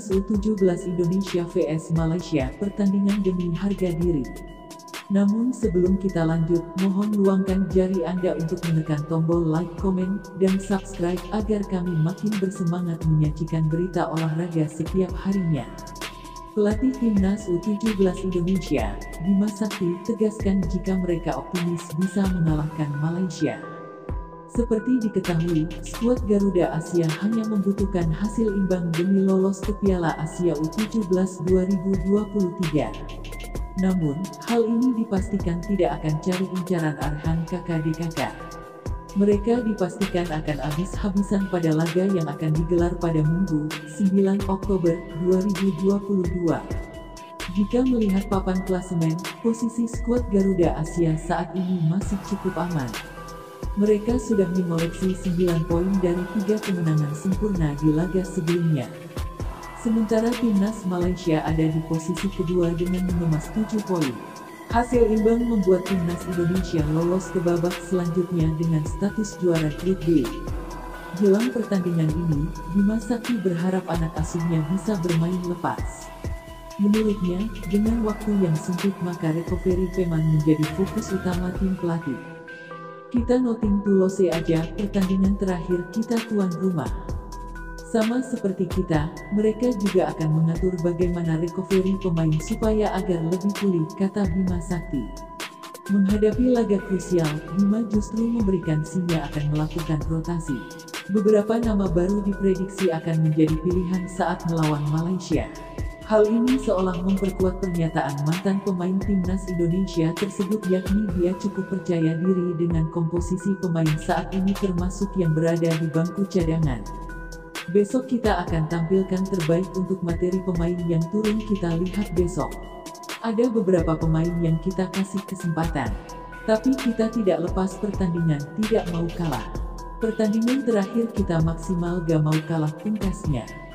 Timnas U17 Indonesia vs Malaysia pertandingan demi harga diri. Namun sebelum kita lanjut, mohon luangkan jari Anda untuk menekan tombol like, komen, dan subscribe agar kami makin bersemangat menyajikan berita olahraga setiap harinya. Pelatih Timnas U17 Indonesia, Bima Sakti, tegaskan jika mereka optimis bisa mengalahkan Malaysia. Seperti diketahui, skuad Garuda Asia hanya membutuhkan hasil imbang demi lolos ke Piala Asia U17 2023. Namun, hal ini dipastikan tidak akan cari incaran Arhan KKDKK. Mereka dipastikan akan habis-habisan pada laga yang akan digelar pada Minggu, 9 Oktober 2022. Jika melihat papan klasemen, posisi skuad Garuda Asia saat ini masih cukup aman. Mereka sudah mengoleksi 9 poin dari tiga kemenangan sempurna di laga sebelumnya. Sementara timnas Malaysia ada di posisi kedua dengan mengemas 7 poin. Hasil imbang membuat timnas Indonesia lolos ke babak selanjutnya dengan status juara Grup B. Jelang pertandingan ini, Bima Sakti berharap anak asuhnya bisa bermain lepas. Menurutnya, dengan waktu yang sempit maka recovery Peman menjadi fokus utama tim pelatih. Kita noting tulose aja, pertandingan terakhir kita tuan rumah. Sama seperti kita, mereka juga akan mengatur bagaimana recovery pemain supaya agar lebih pulih, kata Bima Sakti. Menghadapi laga krusial, Bima justru memberikan sinyal akan melakukan rotasi. Beberapa nama baru diprediksi akan menjadi pilihan saat melawan Malaysia. Hal ini seolah memperkuat pernyataan mantan pemain timnas Indonesia tersebut yakni dia cukup percaya diri dengan komposisi pemain saat ini termasuk yang berada di bangku cadangan. Besok kita akan tampilkan terbaik untuk materi pemain yang turun kita lihat besok. Ada beberapa pemain yang kita kasih kesempatan. Tapi kita tidak lepas pertandingan, tidak mau kalah. Pertandingan terakhir kita maksimal gak mau kalah pungkasnya.